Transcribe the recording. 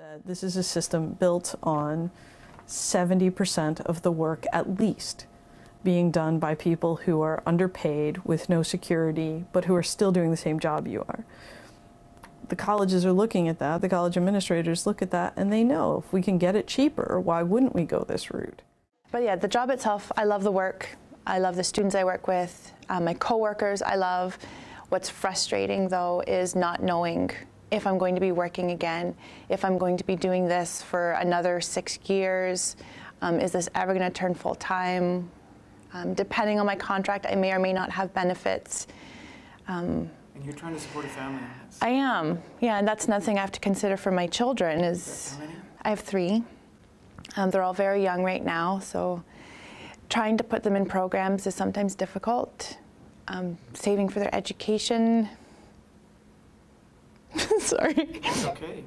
that this is a system built on 70% of the work at least being done by people who are underpaid with no security but who are still doing the same job you are. The colleges are looking at that, the college administrators look at that, and they know if we can get it cheaper, why wouldn't we go this route? But yeah, the job itself, I love the work. I love the students I work with, um, my coworkers I love. What's frustrating though is not knowing if I'm going to be working again, if I'm going to be doing this for another six years, um, is this ever going to turn full time? Um, depending on my contract, I may or may not have benefits. Um, and you're trying to support a family. I am, yeah, and that's another thing I have to consider for my children. Is I have three. Um, they're all very young right now, so trying to put them in programs is sometimes difficult. Um, saving for their education. Sorry. It's okay.